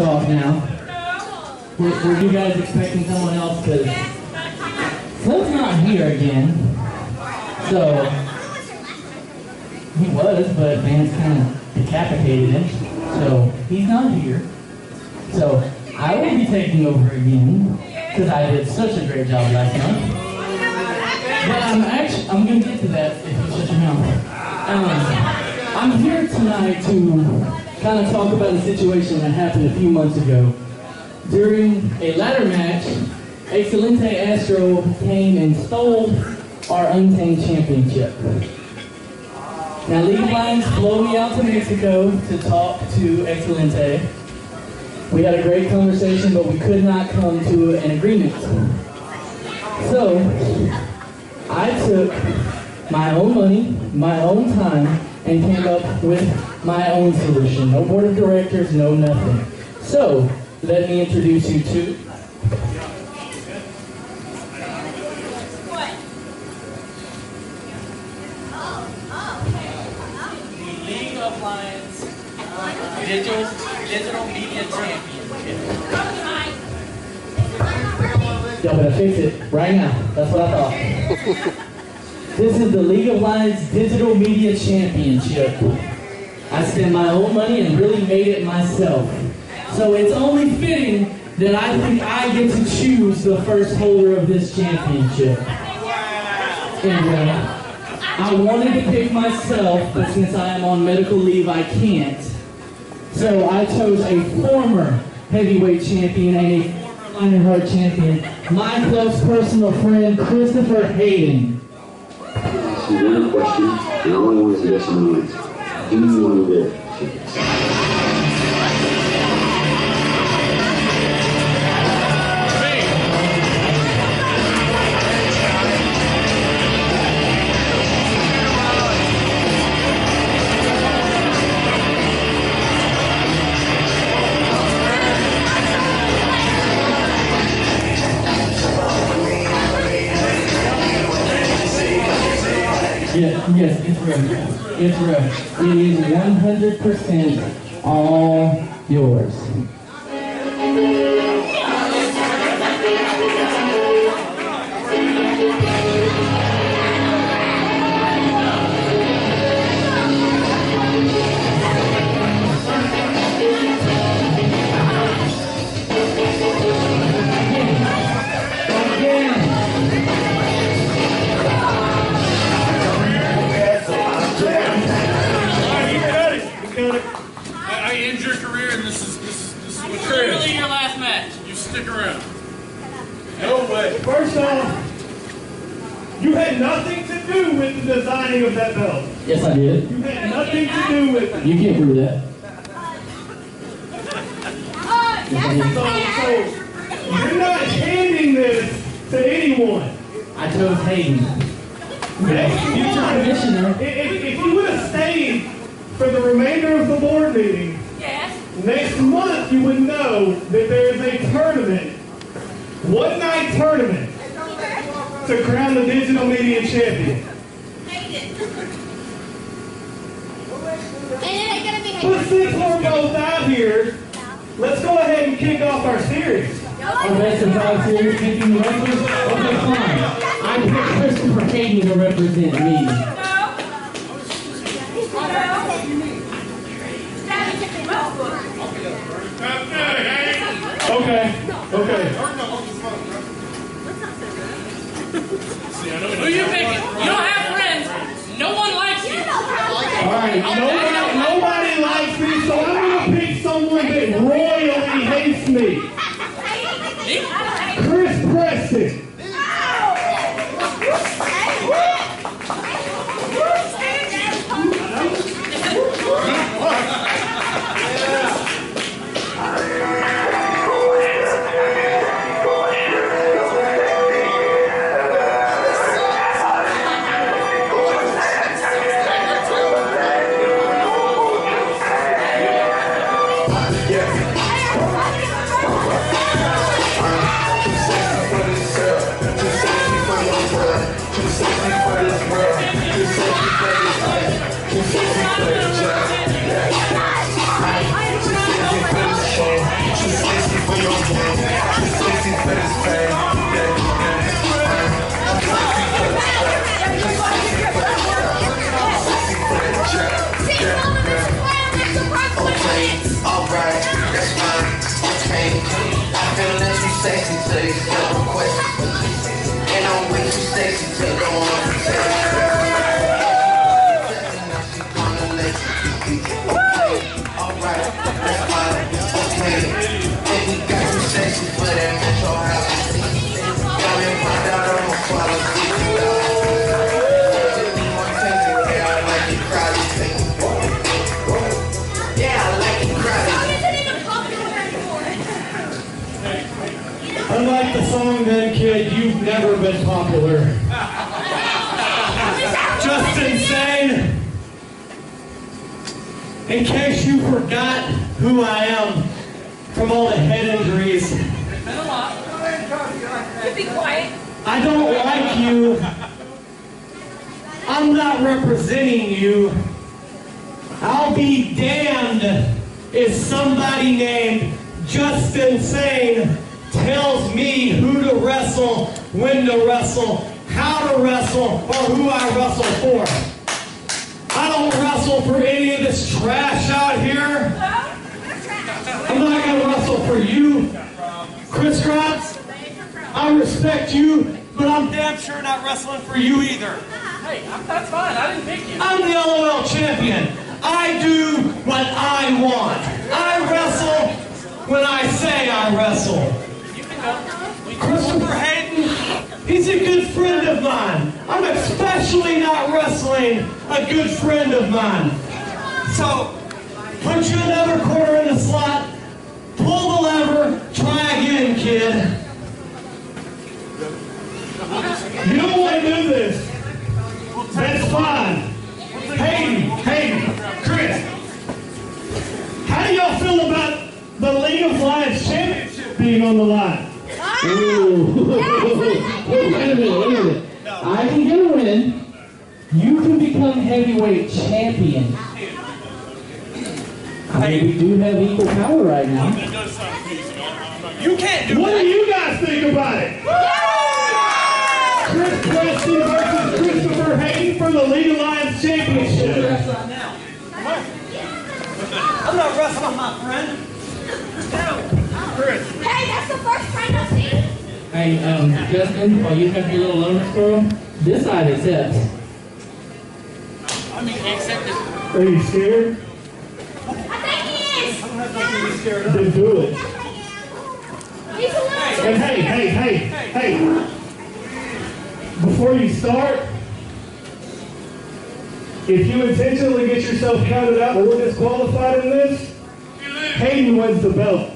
off now. Were, were you guys expecting someone else? Because Flo's not here again. So, he was, but Vance kind of decapitated him. So, he's not here. So, I will be taking over again. Because I did such a great job last month. But I'm actually, I'm going to get to that if you shut your mouth. Um, I'm here tonight to kind of talk about a situation that happened a few months ago. During a ladder match, Excelente Astro came and stole our Untamed Championship. Now, League Lions flew me out to Mexico to talk to Excelente. We had a great conversation, but we could not come to an agreement. So, I took my own money, my own time, and came up with my own solution. No board of directors, no nothing. So, let me introduce you to the League of Lions Digital, Digital Media Championship. Y'all better fix it right now. That's what I thought. this is the League of Lions Digital Media Championship. I spent my own money and really made it myself. So it's only fitting that I think I get to choose the first holder of this championship. Anyway, I wanted to pick myself, but since I am on medical leave, I can't. So I chose a former heavyweight champion and a former Lionheart champion, my close personal friend, Kristopher Haiden. Ask you one question, and all I want is a yes or no answer. Do you want to live? Yes, it's real. It's real. It is 100% all yours. With of that belt. Yes, I did. You had nothing to do with it. You can't prove that. So, so you're not handing this to anyone. I chose Haiden. Okay? You Future commissioner. If, if, if you would have stayed for the remainder of the board meeting, Yes. next month you would know that there is a tournament, one night tournament, to crown the digital media champion. But since we're both out here, let's go ahead and kick off our series. Our best of five series picking the wrestlers. Okay, fine. I picked Kristopher Haiden to represent me. Okay, okay. Who you picking? You don't have friends. No one likes you. All right, nobody, nobody likes me, so I'm gonna pick someone that royally hates. Me? You've never been popular. Justin Sane. In case you forgot who I am from all the head injuries, Been a lot. You be quiet. I don't like you. I'm not representing you. I'll be damned if somebody named Justin Sane tells me who to wrestle, when to wrestle, how to wrestle, or who I wrestle for. I don't wrestle for any of this trash out here. I'm not gonna wrestle for you, Chris Kratz. I respect you, but I'm damn sure not wrestling for you either. Hey, I'm, that's fine. I didn't pick you. I'm the LOL champion. I do what I want. I wrestle when I say I wrestle. Kristopher Haiden, he's a good friend of mine. I'm especially not wrestling a good friend of mine. So, put you another quarter in the slot, pull the lever, try again, kid. You don't want to do this. That's fine. Haiden, Haiden, Chris, how do y'all feel about the League of Lions championship being on the line? Ooh. wait a minute, wait a minute. I can get a win. You can become heavyweight champion. I mean, we do have equal power right now. You can't do that. What do you guys think about it? Chris Preston versus Kristopher Haiden for the League of Lions championship. I'm not wrestling, my friend. Chris. Hey, that's the first friend I've seen. Hey, um, Justin, while you have your little loner squirrel, this side accepts. I mean, except that Are you scared? I think he is. Then do it. He's a little. And hey, hey, hey, hey. Before you start, if you intentionally get yourself counted out or disqualified in this, Haiden wins the belt.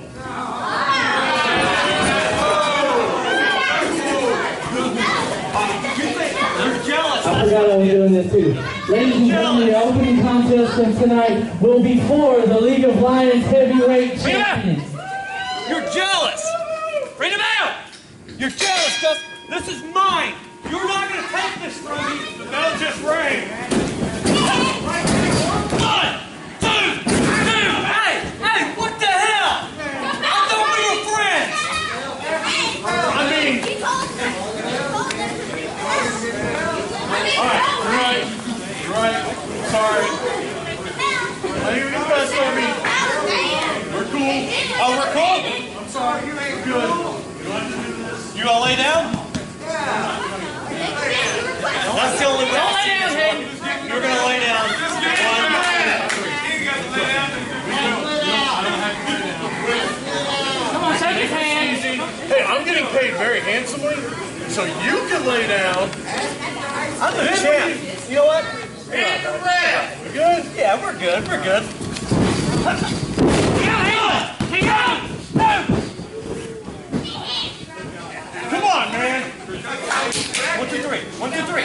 This too. Ladies and gentlemen, the opening contest tonight will be for the League of Lions heavyweight champions. You're jealous. Bring him out. You're jealous, Gus. This is mine. You're not going to take this from me. The bell just rang. One, two, two. Hey, hey, what the hell? I thought we were friends. I mean, He told us. He told us. I mean, all right, you're right, you're right. Sorry. I think you guys told me we're cool. Oh, we're cool. I'm sorry. We're good. You want to do this? You gonna lay down? That's the only way. Don't lay down, Haiden. You're gonna lay down. Come on, shake his hand. Hey, I'm getting paid very handsomely, so you can lay down. I'm the champ. You know what? We're good? Yeah, we're good. We're good. Kick out, Haiden. Kick out. Come on, man. One, two, three. One, two, three.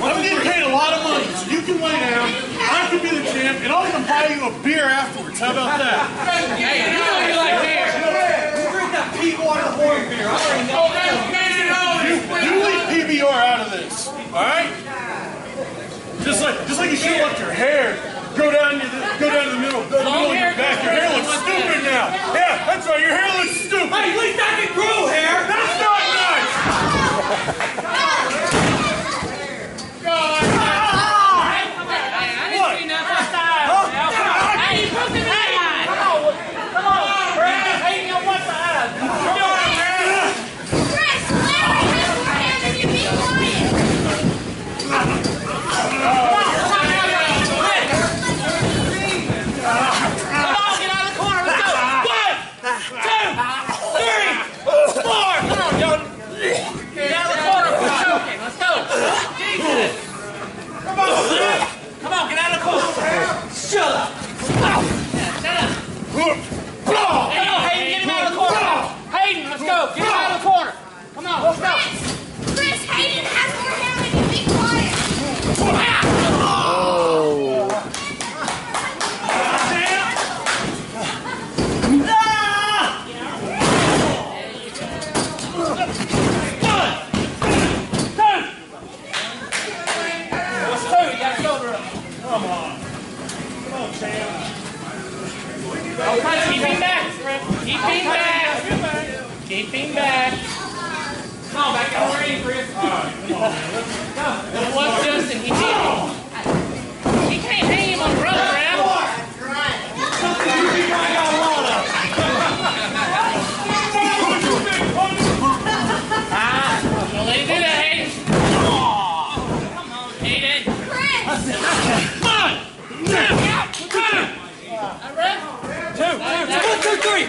I'm getting paid a lot of money, so you can lay down. I can be the champ, and I'll even buy you a beer afterwards. How about that? Hey, you know you like beer. Drink that pea water horn beer? I already know. You, you leave PBR out of this, all right? Just like, just like you should have left your hair go down, your, go down to the middle, the middle of your back. Your hair looks stupid now. Yeah, that's right. Your hair looks stupid. Hey, at least I can grow hair. That's not nice. Two, one, two, three.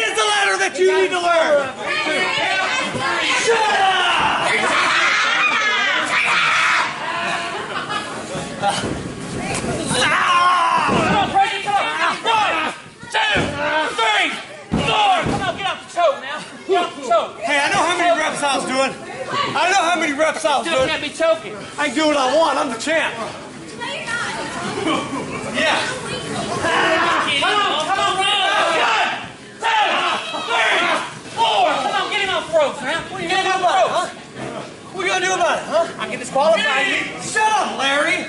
Is the letter that you need to learn. Shut up! Hey, I know how many reps I was doing. I know how many reps I was doing. can't be choking. I can do what I want. I'm the champ. No, you're not. yeah. three, four. Come on, get him on ropes, man. What are you gonna do about it, huh? What are you gonna do about it, huh? I'm gonna disqualify you. Shut up, Larry.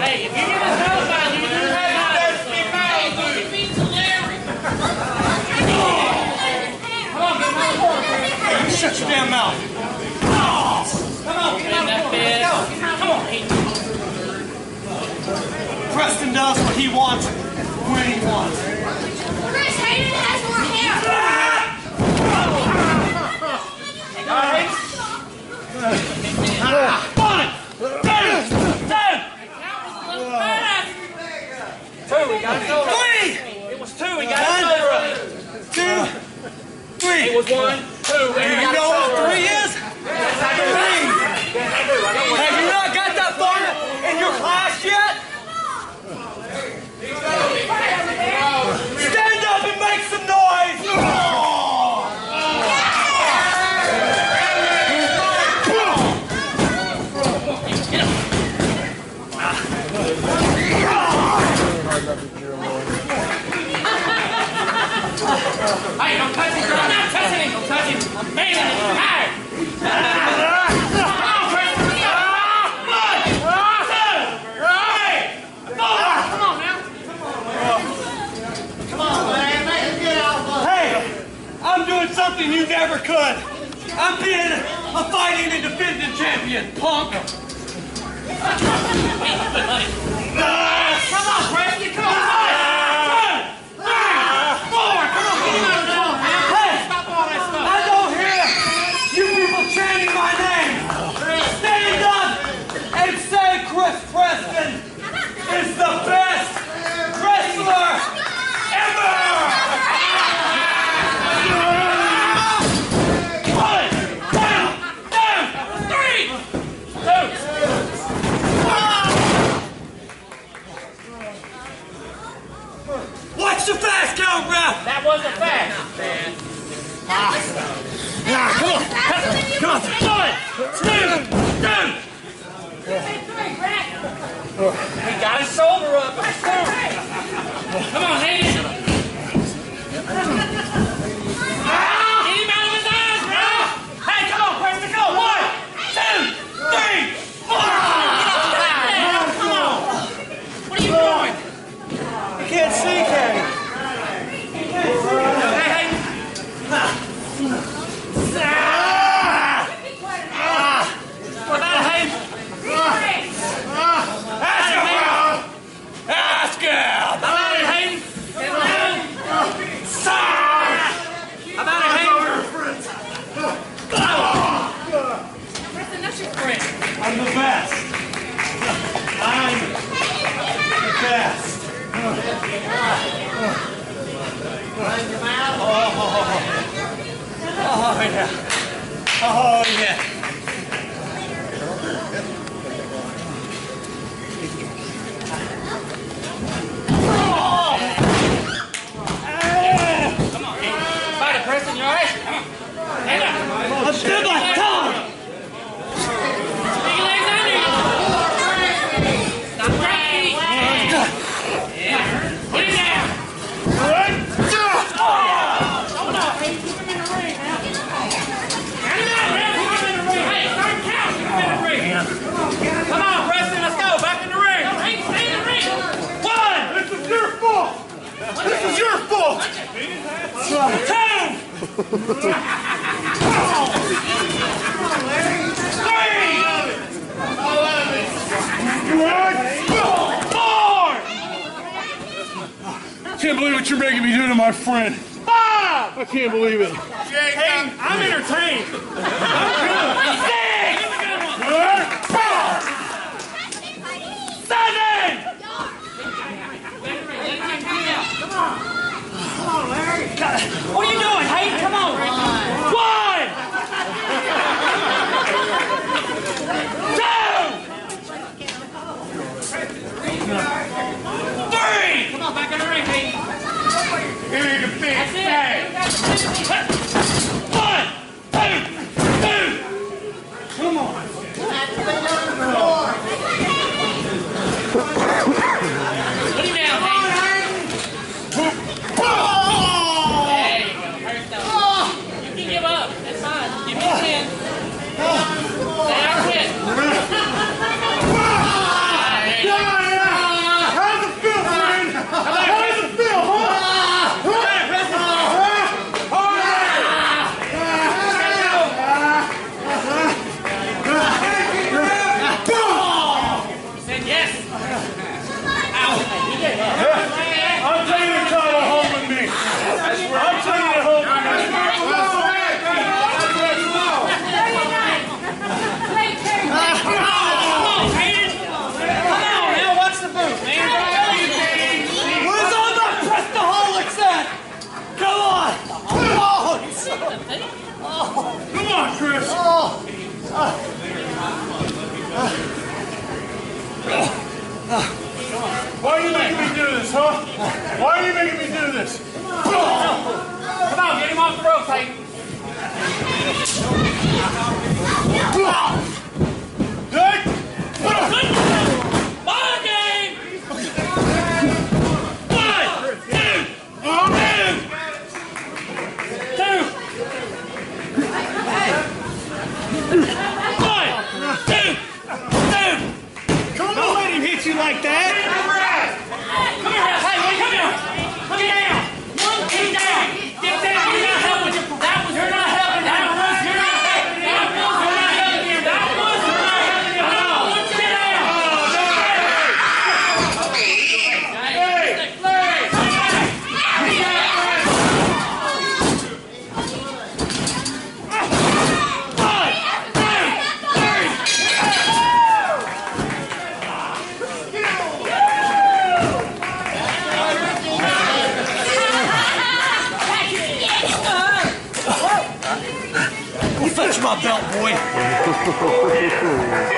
Hey, if you get disqualified, you It. Three! It was two, we got one, it over. Two, three. It was one, two, and we got know three is? We gotta shoulder up. Come on, hang friend. Bob! I can't believe it. Hey, I'm entertained. Ficou fugitivo.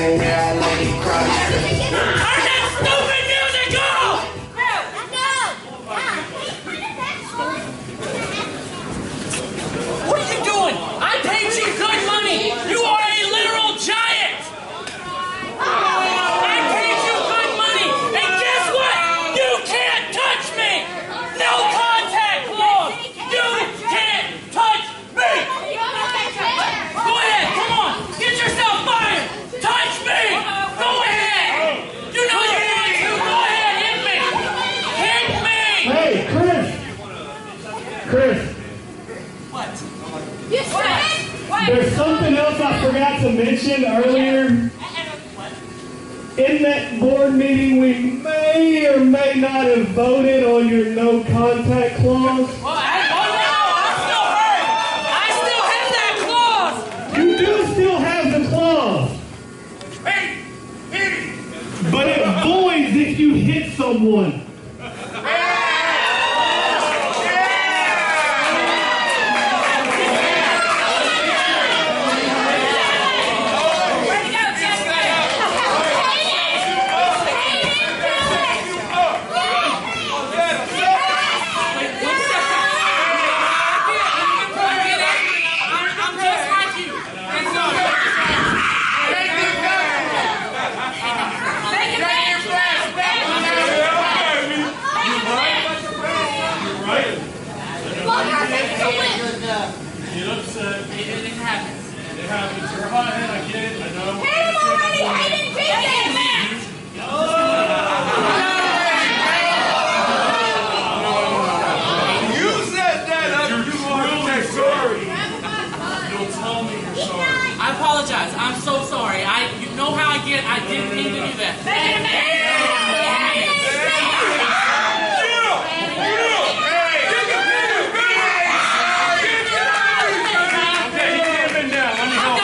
hang I let it cross. We may or may not have voted on your no contact clause. Well, I, oh no, I still heard. I still have that clause. You do still have the clause, Hey, Petey! but it voids if you hit someone. Get upset. Uh, it, it happens. It happens. You're a hothead. I get it. I know. Hit him already! I didn't take it! You said that. You're truly sorry. You'll tell me you're sorry. I apologize. I'm so sorry. I, you know how I get. I didn't mean to do that. Okay, he can't bend down. Let me help.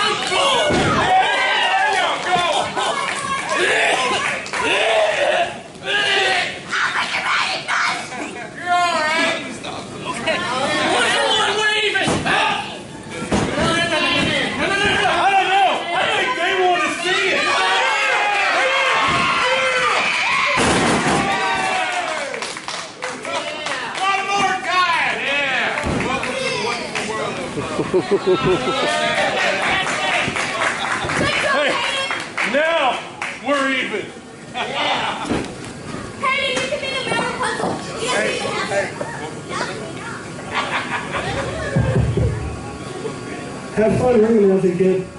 I don't know. I think they want to see it. One more time. Yeah. Welcome to the wonderful world of Hey, now we're even. Hey, you can be the member puzzle. You don't have Have fun ringing as it good.